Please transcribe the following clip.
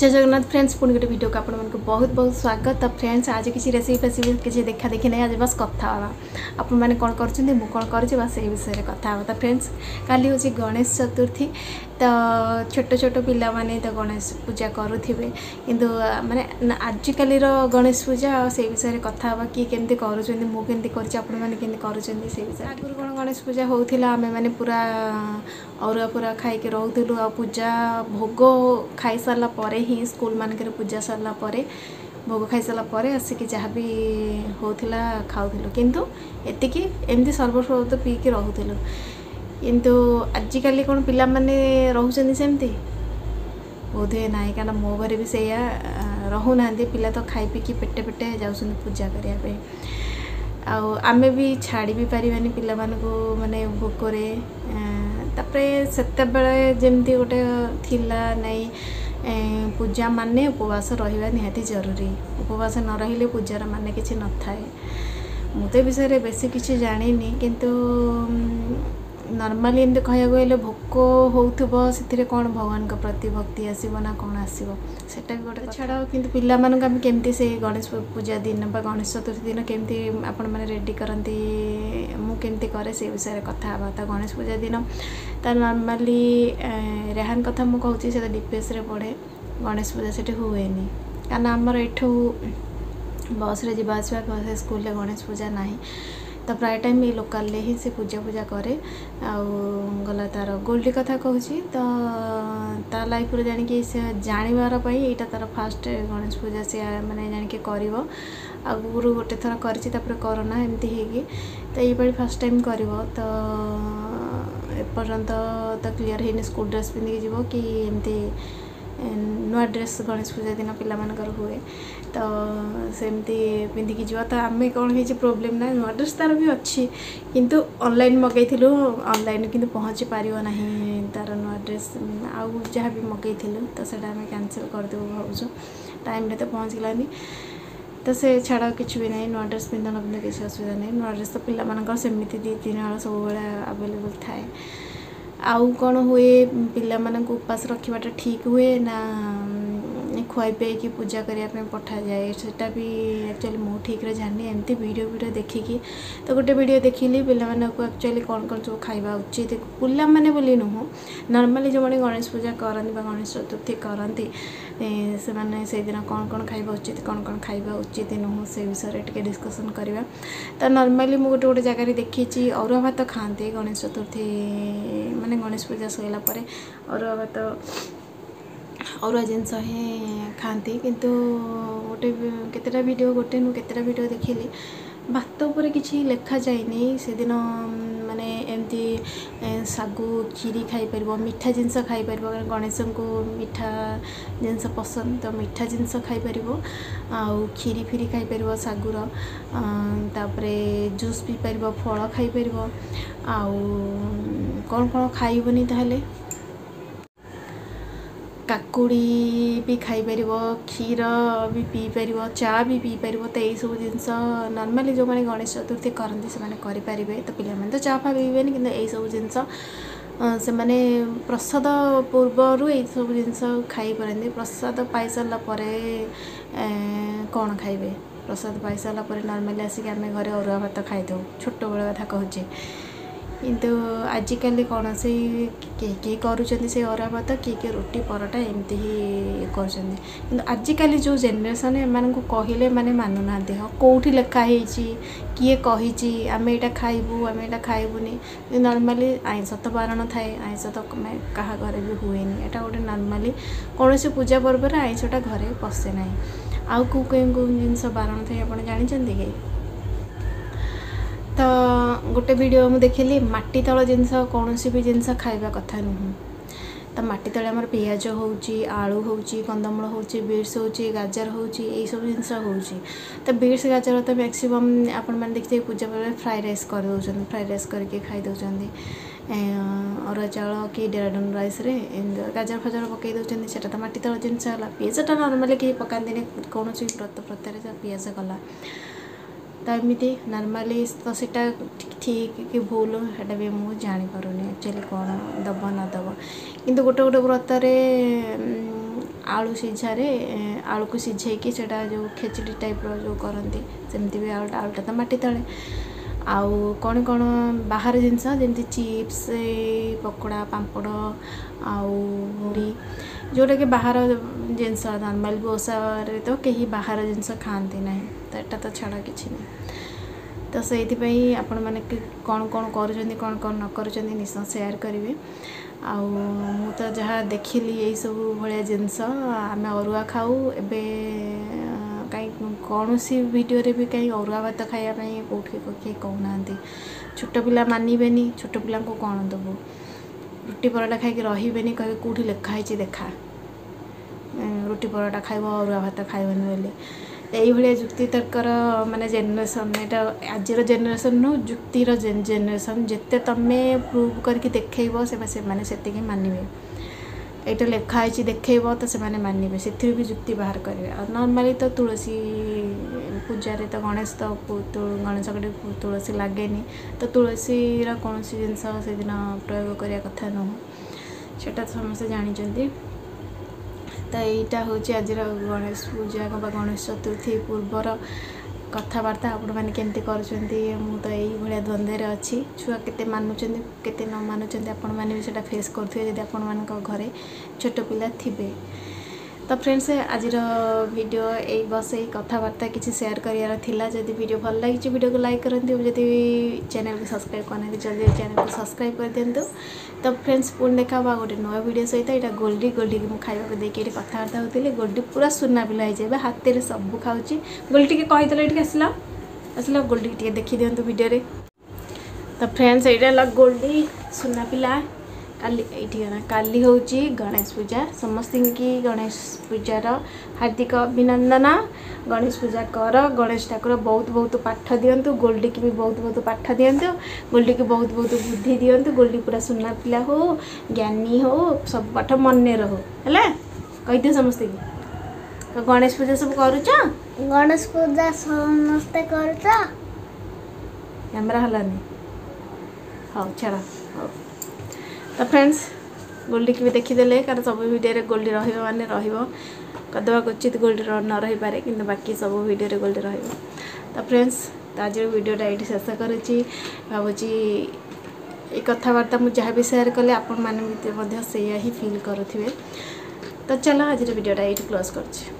जय जगन्नाथ फ्रेंड्स पुणी गोटे भिडियो को आपको बहुत बहुत स्वागत तो फ्रेंड्स आज किसी रेसीपी फेसिपी किसी देखा देखी नहीं आज बस कथा हाँ आपण मैंने कौन कर मुझे कौन करुचे बस ये विषय में कथा तो फ्रेंड्स का गणेश चतुर्थी ତ ଛୋଟ ଛୋଟ ପିଲାମାନେ ତ ଗଣେଶ ପୂଜା କରୁଥିବେ କିନ୍ତୁ ମାନେ ଆଜିକାଲିର ଗଣେଶ ପୂଜା ଆଉ ସେଇ ବିଷୟରେ କଥା ହେବା କିଏ କେମିତି କରୁଛନ୍ତି ମୁଁ କେମିତି କରିଛି ଆପଣମାନେ କେମିତି କରୁଛନ୍ତି ସେଇ ବିଷୟରେ ଆଗରୁ କ'ଣ ଗଣେଶ ପୂଜା ହେଉଥିଲା ଆମେମାନେ ପୁରା ଅରୁଆ ପୁରା ଖାଇକି ରହୁଥିଲୁ ଆଉ ପୂଜା ଭୋଗ ଖାଇସାରିଲା ପରେ ହିଁ ସ୍କୁଲମାନଙ୍କରେ ପୂଜା ସାରିଲା ପରେ ଭୋଗ ଖାଇସାରିଲା ପରେ ଆସିକି ଯାହା ବି ହେଉଥିଲା ଖାଉଥିଲୁ କିନ୍ତୁ ଏତିକି ଏମିତି ସର୍ବସର୍ବତ ପିଇକି ରହୁଥିଲୁ कि आजिकल कौन पे रोचमती बोध हुए ना कहीं मो घरे भी सही रोना पिला तो खाई पी पेटे पेटे जाऊँ पूजा करने आम भी छाड़ भी पारानी पी मैंने भोग सेत जमी गोटे नहीं पूजा मान उपवास रहा निहाती जरूरी उपवास न रही पूजार मान कि न थाए मु विषय बेस किसी जानी कितु ନର୍ମାଲି ଏମିତି କହିବାକୁ ଗଲେ ଭୋକ ହେଉଥିବ ସେଥିରେ କ'ଣ ଭଗବାନଙ୍କ ପ୍ରତି ଭକ୍ତି ଆସିବ ନା କ'ଣ ଆସିବ ସେଟା ବି ଗୋଟେ ଛାଡ଼ କିନ୍ତୁ ପିଲାମାନଙ୍କୁ ଆମେ କେମିତି ସେଇ ଗଣେଶ ପୂଜା ଦିନ ବା ଗଣେଶ ଚତୁର୍ଥୀ ଦିନ କେମିତି ଆପଣମାନେ ରେଡ଼ି କରନ୍ତି ମୁଁ କେମିତି କରେ ସେ ବିଷୟରେ କଥା ହେବା ତ ଗଣେଶ ପୂଜା ଦିନ ତା ନର୍ମାଲି ରେହାନ କଥା ମୁଁ କହୁଛି ସେ ତ ଡିପିଏସ୍ରେ ପଢ଼େ ଗଣେଶ ପୂଜା ସେଠି ହୁଏନି କାରଣ ଆମର ଏଠୁ ବସ୍ରେ ଯିବା ଆସିବା ସ୍କୁଲରେ ଗଣେଶ ପୂଜା ନାହିଁ ତା ପ୍ରାୟ ଟାଇମ୍ ଏଇ ଲୋକାଲରେ ହିଁ ସେ ପୂଜା ଫୂଜା କରେ ଆଉ ଗଲା ତା'ର ଗୋଲ୍ଡି କଥା କହୁଛି ତ ତା ଲାଇଫ୍ରୁ ଜାଣିକି ସେ ଜାଣିବାର ପାଇଁ ଏଇଟା ତା'ର ଫାଷ୍ଟ ଗଣେଶ ପୂଜା ସେ ମାନେ ଜାଣିକି କରିବ ଆଗରୁ ଗୋଟେ ଥର କରିଛି ତାପରେ କରୋନା ଏମିତି ହେଇକି ତ ଏଇଭଳି ଫାଷ୍ଟ ଟାଇମ୍ କରିବ ତ ଏପର୍ଯ୍ୟନ୍ତ ତ କ୍ଲିଅର୍ ହେଇନି ସ୍କୁଲ୍ ଡ୍ରେସ୍ ପିନ୍ଧିକି ଯିବ କି ଏମିତି ନୂଆ ଡ୍ରେସ୍ ଗଣେଶ ପୂଜା ଦିନ ପିଲାମାନଙ୍କର ହୁଏ ତ ସେମିତି ପିନ୍ଧିକି ଯିବ ତ ଆମେ କ'ଣ ହେଇଛି ପ୍ରୋବ୍ଲେମ୍ ନାହିଁ ନୂଆ ଡ୍ରେସ୍ ତା'ର ବି ଅଛି କିନ୍ତୁ ଅନଲାଇନ୍ ମଗାଇଥିଲୁ ଅନଲାଇନ୍ କିନ୍ତୁ ପହଞ୍ଚି ପାରିବ ନାହିଁ ତା'ର ନୂଆ ଡ୍ରେସ୍ ଆଉ ଯାହା ବି ମଗାଇଥିଲୁ ତ ସେଇଟା ଆମେ କ୍ୟାନସଲ୍ କରିଦେବୁ ଭାବୁଛୁ ଟାଇମ୍ରେ ତ ପହଞ୍ଚିଲାନି ତ ସେ ଛାଡ଼ କିଛି ବି ନାହିଁ ନୂଆ ଡ୍ରେସ୍ ପିନ୍ଧ ନ ପିନ୍ଧ କିଛି ଅସୁବିଧା ନାହିଁ ନୂଆ ଡ୍ରେସ୍ ତ ପିଲାମାନଙ୍କର ସେମିତି ଦୁଇ ତିନି ହଳ ସବୁବେଳେ ଆଭେଲେବୁଲ୍ ଥାଏ ଆଉ କ'ଣ ହୁଏ ପିଲାମାନଙ୍କୁ ଉପାସ ରଖିବାଟା ଠିକ୍ ହୁଏ ନା ଖୁଆଇ ପିଆଇକି ପୂଜା କରିବା ପାଇଁ ପଠାଯାଏ ସେଇଟା ବି ଆକ୍ଚୁଆଲି ମୁଁ ଠିକ୍ରେ ଜାଣିନି ଏମିତି ଭିଡ଼ିଓ ଭିଡ଼ିଓ ଦେଖିକି ତ ଗୋଟେ ଭିଡ଼ିଓ ଦେଖିଲି ପିଲାମାନଙ୍କୁ ଆକ୍ଚୁଆଲି କ'ଣ କ'ଣ ସବୁ ଖାଇବା ଉଚିତ ପିଲାମାନେ ବୋଲି ନୁହଁ ନର୍ମାଲି ଯେଉଁମାନେ ଗଣେଶ ପୂଜା କରନ୍ତି ବା ଗଣେଶ ଚତୁର୍ଥୀ କରନ୍ତି ସେମାନେ ସେଇଦିନ କ'ଣ କ'ଣ ଖାଇବା ଉଚିତ କ'ଣ କ'ଣ ଖାଇବା ଉଚିତ ନୁହଁ ସେ ବିଷୟରେ ଟିକେ ଡିସ୍କସନ୍ କରିବା ତ ନର୍ମାଲି ମୁଁ ଗୋଟେ ଗୋଟେ ଜାଗାରେ ଦେଖିଛି ଅରୁଆ ଭାତ ଖାଆନ୍ତି ଗଣେଶ ଚତୁର୍ଥୀ ମାନେ ଗଣେଶ ପୂଜା ସରିଲା ପରେ ଅରୁଆ ଭାତ ଅରୁଆ ଜିନିଷ ହିଁ ଖାଆନ୍ତି କିନ୍ତୁ ଗୋଟେ କେତେଟା ଭିଡ଼ିଓ ଗୋଟେ ମୁଁ କେତେଟା ଭିଡ଼ିଓ ଦେଖିଲି ଭାତ ଉପରେ କିଛି ଲେଖାଯାଇନି ସେଦିନ ମାନେ ଏମିତି ଶାଗୁ କ୍ଷୀରି ଖାଇପାରିବ ମିଠା ଜିନିଷ ଖାଇପାରିବ ଗଣେଶଙ୍କୁ ମିଠା ଜିନିଷ ପସନ୍ଦ ତ ମିଠା ଜିନିଷ ଖାଇପାରିବ ଆଉ କ୍ଷୀରି ଫିରି ଖାଇପାରିବ ଶାଗୁର ତାପରେ ଜୁସ୍ ପିଇପାରିବ ଫଳ ଖାଇପାରିବ ଆଉ କ'ଣ କ'ଣ ଖାଇବନି ତାହେଲେ କାକୁଡ଼ି ବି ଖାଇପାରିବ କ୍ଷୀର ବି ପିଇପାରିବ ଚା ବି ପିଇପାରିବ ତ ଏଇସବୁ ଜିନିଷ ନର୍ମାଲି ଯେଉଁମାନେ ଗଣେଶ ଚତୁର୍ଥୀ କରନ୍ତି ସେମାନେ କରିପାରିବେ ତ ପିଲାମାନେ ତ ଚା ଫା ପିଇବେନି କିନ୍ତୁ ଏଇସବୁ ଜିନିଷ ସେମାନେ ପ୍ରସାଦ ପୂର୍ବରୁ ଏଇସବୁ ଜିନିଷ ଖାଇପାରନ୍ତି ପ୍ରସାଦ ପାଇସାରିଲା ପରେ କ'ଣ ଖାଇବେ ପ୍ରସାଦ ପାଇସାରିଲା ପରେ ନର୍ମାଲି ଆସିକି ଆମେ ଘରେ ଅରୁଆ ଭାତ ଖାଇଦେଉ ଛୋଟବେଳ କଥା କହୁଛି କିନ୍ତୁ ଆଜିକାଲି କ'ଣ ସେଇ କିଏ କିଏ କରୁଛନ୍ତି ସେଇ ଅରୁଆ ଭାତ କିଏ କିଏ ରୁଟି ପରଟା ଏମିତି ହିଁ କରୁଛନ୍ତି କିନ୍ତୁ ଆଜିକାଲି ଯେଉଁ ଜେନେରେସନ୍ ଏମାନଙ୍କୁ କହିଲେ ଏମାନେ ମାନୁନାହାନ୍ତି ହଁ କେଉଁଠି ଲେଖା ହେଇଛି କିଏ କହିଛି ଆମେ ଏଇଟା ଖାଇବୁ ଆମେ ଏଇଟା ଖାଇବୁନି ନର୍ମାଲି ଆଇଁଷ ତ ବାରଣ ଥାଏ ଆଇଁଷ ତ କାହା ଘରେ ବି ହୁଏନି ଏଇଟା ଗୋଟେ ନର୍ମାଲି କୌଣସି ପୂଜା ପର୍ବରେ ଆଇଁଷଟା ଘରେ ପଶେ ନାହିଁ ଆଉ କେଉଁ କେଉଁ ଜିନିଷ ବାରଣ ଥାଏ ଆପଣ ଜାଣିଛନ୍ତି କି ତ ଗୋଟେ ଭିଡ଼ିଓ ମୁଁ ଦେଖିଲି ମାଟି ତଳ ଜିନିଷ କୌଣସି ବି ଜିନିଷ ଖାଇବା କଥା ନୁହଁ ତ ମାଟି ତଳେ ଆମର ପିଆଜ ହେଉଛି ଆଳୁ ହେଉଛି କନ୍ଦମୂଳ ହେଉଛି ବିଟ୍ସ ହେଉଛି ଗାଜର ହେଉଛି ଏଇସବୁ ଜିନିଷ ହେଉଛି ତ ବିଟ୍ସ ଗାଜର ତ ମ୍ୟାକ୍ସିମମ୍ ଆପଣମାନେ ଦେଖିଥିବେ ପୂଜା ପରେ ଫ୍ରାଏ ରାଇସ୍ କରିଦେଉଛନ୍ତି ଫ୍ରାଏ ରାଇସ୍ କରିକି ଖାଇଦେଉଛନ୍ତି ଅରୁଆ ଚାଉଳ କି ଡେରାଡୁନ୍ ରାଇସ୍ରେ ଗାଜର ଫାଜର ପକାଇ ଦେଉଛନ୍ତି ସେଇଟା ତ ମାଟି ତଳ ଜିନିଷ ହେଲା ପିଆଜଟା ନର୍ମାଲି କେହି ପକାନ୍ତିନି କୌଣସି ବ୍ରତ ପ୍ରତ୍ୟାରେ ପିଆଜ କଲା ତ ଏମିତି ନର୍ମାଲି ତ ସେଇଟା ଠିକ୍ କି ଭୁଲ ସେଇଟା ବି ମୁଁ ଜାଣିପାରୁନି ଆକ୍ଚୁଆଲି କ'ଣ ଦେବ ନ ଦେବ କିନ୍ତୁ ଗୋଟେ ଗୋଟେ ବ୍ରତରେ ଆଳୁ ସିଝାରେ ଆଳୁକୁ ସିଝେଇକି ସେଇଟା ଯେଉଁ ଖେଚୁଡ଼ି ଟାଇପ୍ର ଯେଉଁ କରନ୍ତି ସେମିତି ବି ଆଳୁଟା ଆଳୁଟା ତ ମାଟି ତଳେ ଆଉ କ'ଣ କ'ଣ ବାହାର ଜିନିଷ ଯେମିତି ଚିପ୍ସ ପକୋଡ଼ା ପାମ୍ପଡ଼ ଆଉ ମୁଢ଼ି ଯେଉଁଟାକି ବାହାର ଜିନିଷ ନର୍ମାଲ ଓଷାରେ ତ କେହି ବାହାର ଜିନିଷ ଖାଆନ୍ତି ନାହିଁ ତ ଏଟା ତ ଛାଡ଼ କିଛି ନାହିଁ ତ ସେଇଥିପାଇଁ ଆପଣମାନେ କ'ଣ କ'ଣ କରୁଛନ୍ତି କ'ଣ କ'ଣ ନ କରୁଛନ୍ତି ନିଶ୍ଚୟ ସେୟାର କରିବେ ଆଉ ମୁଁ ତ ଯାହା ଦେଖିଲି ଏଇସବୁ ଭଳିଆ ଜିନିଷ ଆମେ ଅରୁଆ ଖାଉ ଏବେ କାହିଁ କୌଣସି ଭିଡ଼ିଓରେ ବି କାହିଁ ଅରୁଆ ଭାତ ଖାଇବା ପାଇଁ କେଉଁଠି କିଏ କହୁନାହାନ୍ତି ଛୋଟ ପିଲା ମାନିବେନି ଛୋଟ ପିଲାଙ୍କୁ କ'ଣ ଦେବୁ ରୁଟି ପରଟା ଖାଇକି ରହିବେନି କହିବେ କେଉଁଠି ଲେଖା ହେଇଛି ଦେଖା ରୁଟି ପରଟା ଖାଇବ ଅରୁଆ ଭାତ ଖାଇବନି ବୋଲି ଏଇଭଳିଆ ଯୁକ୍ତିତର୍କର ମାନେ ଜେନେରେସନ୍ ଏଇଟା ଆଜିର ଜେନେରେସନ୍ ନୁ ଯୁକ୍ତିର ଜେନେରେସନ୍ ଯେତେ ତମେ ପ୍ରୁଭ୍ କରିକି ଦେଖେଇବ ସେମାନେ ସେତିକି ମାନିବେ ଏଇଟା ଲେଖା ହେଇଛି ଦେଖେଇବ ତ ସେମାନେ ମାନିବେ ସେଥିରୁ ବି ଯୁକ୍ତି ବାହାର କରିବେ ଆଉ ନର୍ମାଲି ତ ତୁଳସୀ ପୂଜାରେ ତ ଗଣେଶ ତ ଗଣେଶଙ୍କ ତୁଳସୀ ଲାଗେନି ତ ତୁଳସୀର କୌଣସି ଜିନିଷ ସେଦିନ ପ୍ରୟୋଗ କରିବା କଥା ନୁହଁ ସେଇଟା ତ ସମସ୍ତେ ଜାଣିଛନ୍ତି ତ ଏଇଟା ହେଉଛି ଆଜିର ଗଣେଶ ପୂଜା ବା ଗଣେଶ ଚତୁର୍ଥୀ ପୂର୍ବର କଥାବାର୍ତ୍ତା ଆପଣମାନେ କେମିତି କରୁଛନ୍ତି ମୁଁ ତ ଏଇଭଳିଆ ଦ୍ୱନ୍ଦ୍ୱରେ ଅଛି ଛୁଆ କେତେ ମାନୁଛନ୍ତି କେତେ ନ ମାନୁଛନ୍ତି ଆପଣମାନେ ବି ସେଇଟା ଫେସ୍ କରୁଥିବେ ଯଦି ଆପଣମାନଙ୍କ ଘରେ ଛୋଟ ପିଲା ଥିବେ তো ফ্রেন্ডস আজির ভিডিও এই বস এই কথাবার্তা কিছু সেয়ার করার লা যদি ভিডিও ভাল লাগিছে ভিডিওকে লাইক করতে যদি চ্যানেলকে সবসক্রাইব করে জলদি চ্যানেলকে সবসক্রাইব করে দিও তো ফ্রেন্ডস পুଣି দেখা হওয়া গোটে নয় ভিডিও সহ এটা গোল্ডি গোল্ডিকে মু খাইবাকে দিয়ে এটি কথাবার্তা হোলি গোল্ডি পুরা সুনা পিলা হয়ে যাবে হাতের সবু খাওছি গোল্ডিকে কহিদেলে এটি আসলা আসলা গোল্ডিকে টিকে দেখি দিও ভিডিওরে তো ফ্রেন্ডস এইটা হল গোল্ডি সুনা পিলা କାଲି ଏଇଠି ନା କାଲି ହେଉଛି ଗଣେଶ ପୂଜା ସମସ୍ତଙ୍କୁ ଗଣେଶ ପୂଜାର ହାର୍ଦ୍ଦିକ ଅଭିନନ୍ଦନ ଗଣେଶ ପୂଜା କର ଗଣେଶ ଠାକୁର ବହୁତ ବହୁତ ପାଠ ଦିଅନ୍ତୁ ଗୋଲ୍ଡିକି ବି ବହୁତ ବହୁତ ପାଠ ଦିଅନ୍ତୁ ଗୋଲ୍ଡିକି ବହୁତ ବହୁତ ବୁଦ୍ଧି ଦିଅନ୍ତୁ ଗୋଲ୍ଡି ପୁରା ସୁନା ପିଲା ହଉ ଜ୍ଞାନୀ ହଉ ସବୁ ପାଠ ମନେ ରହୁ ହେଲା କହିଦିଅ ସମସ୍ତଙ୍କୁ ଗଣେଶ ପୂଜା ସବୁ କରୁଛ ଗଣେଶ ପୂଜା ସମସ୍ତେ କରୁଛ କ୍ୟାମେରା ହେଲାନି ହଉ ଛାଡ଼ ହଉ ତ ଫ୍ରେଣ୍ଡସ୍ ଗୋଲ୍ଡିକି ବି ଦେଖିଦେଲେ କାରଣ ସବୁ ଭିଡ଼ିଓରେ ଗୋଲ୍ଡି ରହିବ ମାନେ ରହିବ କରିଦେବା ଉଚିତ ଗୋଲ୍ଡି ନ ରହିପାରେ କିନ୍ତୁ ବାକି ସବୁ ଭିଡ଼ିଓରେ ଗୋଲ୍ଡି ରହିବ ତ ଫ୍ରେଣ୍ଡସ୍ ତ ଆଜିର ଭିଡ଼ିଓଟା ଏଇଠି ଶେଷ କରୁଛି ଭାବୁଛି এই কথাবার্তা মু যা বি সেয়ার কলে আপনার সেয়া হি ফিল করুবে তো চলো আজকের ভিডিওটা এইটি ক্লোজ করছি